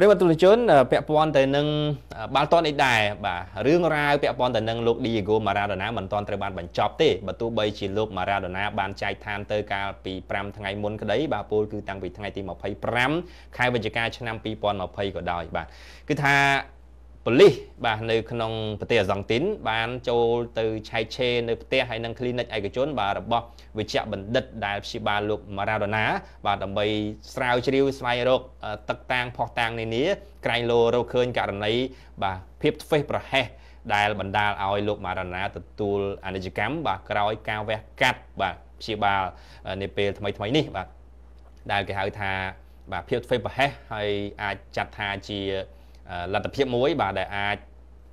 ប្រិយមិត្តទស្សនិកជនពាក់ព័ន្ធទៅនឹងបាល់ទាត់នេះដែរបាទរឿងរ៉ាវពាក់ព័ន្ធទៅនឹងលោក Diego Maradona មិនទាន់ត្រូវបានបញ្ចប់ទេបើទោះបីជាលោក Maradona បានចែកឋានទៅកាលពី5ថ្ងៃមុនក្តីបាទពលគឺតាំងពីថ្ងៃទី25ខែវិច្ឆិកាឆ្នាំ2020ក៏ដោយបាទគឺថា ប៉ូលីសបាទនៅក្នុងប្រទេសអាសង់ទីន បានចូលទៅឆែកឆេរនៅផ្ទះហើយនឹង clinic ឯកជនបាទរបស់វិជ្ជបណ្ឌិតដែលព្យាបាលលោក Maradona បាទដើម្បីស្រាវជ្រាវស្វែងរកទឹកតាំងផុសតាំងនានាក្រែងលោរកឃើញករណីបាទភាពធ្វេសប្រហែសដែលបណ្ដាលឲ្យលោក Maradona ទទួលអនិច្ចកម្មបាទក្រោយការវះកាត់បាទព្យាបាលនាពេលថ្មីថ្មីនេះបាទដែលគេហៅថាបាទភាពធ្វេសប្រហែសហើយអាចចាត់ថាជា លទ្ធភាពមួយបាទដែលអាច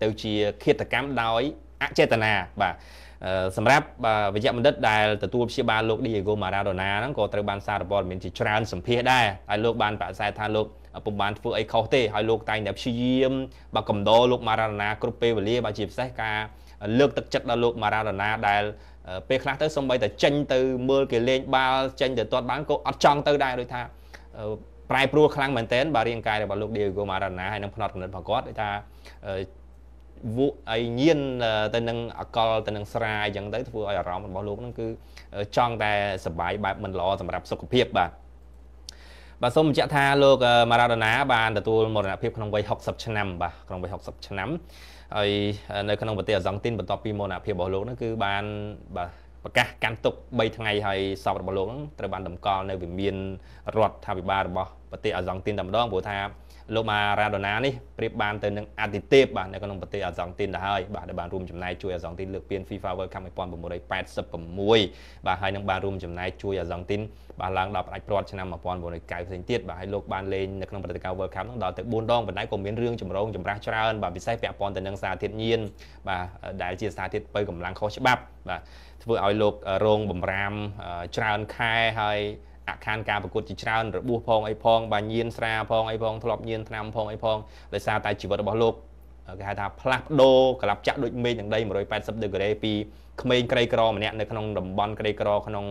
ទៅជាឃាតកម្មដោយអចេតនាបាទសម្រាប់វិជ្ជបណ្ឌិតដែលទទួលព្យាបាលលោក Diego Maradona ហ្នឹងក៏ត្រូវបានសារព័ត៌មានជាច្រើនសម្ភាសដែរហើយលោកបានបដិសេធថាលោកពុំបានធ្វើអីខុសទេហើយលោកតែងតែព្យាយាមបើកំដរលោក Maradona គ្រប់ពេលវេលាបើជាពិសេសការលើកទឹកចិត្តដល់លោក Maradona ដែលពេលខ្លះទៅសំបីតែចេញទៅមើលគេលេងបាល់ចេញទៅទាត់បានក៏អត់ចង់ទៅដែរដូចថា ប្រែប្រួលខ្លាំងមែនទែនបាទរាងកាយរបស់លោក Diego Maradona ហើយនឹងផ្នត់គំនិតរបស់គាត់ដូចថាវក់អីញៀនទៅនឹងអកលទៅនឹងស្រាអញ្ចឹងទៅធ្វើឲ្យអារម្មណ៍របស់លោកហ្នឹងគឺចង់តែសបាយបែបមិនល្អសម្រាប់សុខភាពបាទបាទសូមបញ្ជាក់ថាលោកម៉ារ៉ាដូណាបានទទួលមរណភាពក្នុងវ័យ60ឆ្នាំបាទក្នុងវ័យ60ឆ្នាំហើយនៅក្នុងប្រទេសអាសង់ទីនបន្ទាប់ពីមរណភាពរបស់លោកនោះគឺបានបាទ ប្រកាសកាន់ទុក3ថ្ងៃហើយសពរបស់លោកនឹងត្រូវបានតម្កល់នៅវិមានរដ្ឋាភិបាលរបស់ប្រទេសអាសង់ទីនតែម្ដងព្រោះថាលោកម៉ារ៉ាដូណានេះប្រៀបបានទៅនឹងអតិទេពបាទនៅក្នុងប្រទេសអាសង់ទីនទៅហើយបាទដែលបានរួមចំណែកជួយអាសង់ទីនលើកពាន FIFA World Cup 1986បាទហើយនឹងបានរួមចំណែកជួយអាសង់ទីនបាទឡើងដល់ផ្ដាច់ព្រាត់ឆ្នាំ1990ផ្សេងទៀតបាទហើយលោកបានលេងនៅក្នុងព្រឹត្តិការណ៍ World Cup នោះដល់ទៅ4ដងប៉ុន្តែក៏មានរឿងចម្រូងចម្រាសច្រើនបាទពិសេសពាក់ព័ន្ធទៅនឹងសារធាតុញៀនបាទដែលជាសារធាតុបើកម្លាំងខុសច្បាប់បាទធ្វើឲ្យលោករងបំរាមច្រើនខែហើយ អខានការប្រកួតជាច្រើនរបួសផងអីផងបាទញៀនស្រាផងអីផងធ្លាប់ញៀនថ្នាំផងអីផងដោយសារតែជីវិតរបស់លោកគេហៅថាផ្លាស់ប្ដូរក្លាប់ចាក់ដូចមេឃនឹងដី180ដឺក្រេពីក្មេងក្រីក្រម្នាក់នៅក្នុងតំបន់ក្រីក្រក្នុង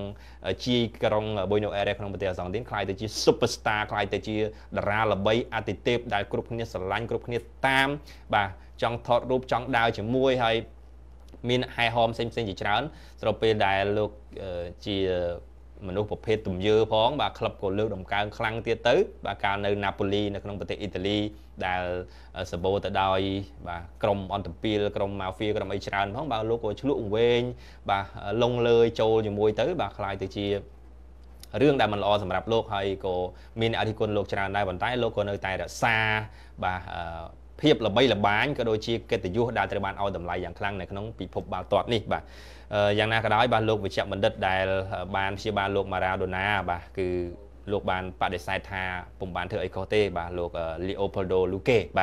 ជាយក្រុង Buenos Aires ក្នុងប្រទេសអាសង់ទីនខ្លាយទៅជា superstar ខ្លាយទៅជាតារាល្បីអាទិទេពដែលគ្រប់គ្នាស្រឡាញ់គ្រប់គ្នាតាម បាទចង់ថតរូបចង់ដើរជាមួយហើយមានហែហមផ្សេងផ្សេងជាច្រើនស្របពេលដែលលោកជា មនុស្សប្រភេទទំយើផងបាទក្លឹបក៏លើកដំកើងខ្លាំងទៀតទៅបាទកាលនៅណាប៉ូលីនៅក្នុងប្រទេសអ៊ីតាលីដែលសបោទៅដោយបាទក្រុមអន្តពាលក្រុមម៉ាហ្វៀក្រុមអីច្រើនផងបាទលោកក៏ឆ្លក់វែងបាទលងលើយចូលជាមួយទៅបាទខ្លាយទៅជារឿងដែលមិនល្អសម្រាប់លោកហើយក៏មានអធិគុណលោកច្រើនដែរប៉ុន្តែលោកក៏នៅតែរក្សាបាទ ភាពល្បីល្បាញក៏ដូចជាកិត្តិយសដែលត្រូវបានឲ្យតម្លៃយ៉ាងខ្លាំងនៅក្នុងពិភពបាល់ទាត់នេះបាទយ៉ាងណាក៏ដោយបាទលោកវិជ្ជបណ្ឌិតដែលបានព្យាបាលលោកម៉ារ៉ាដូណាបាទគឺលោកបានបដិសេធថាពុំបានធ្វើអីខុសទេបាទលោក Leopoldo Luque បាទ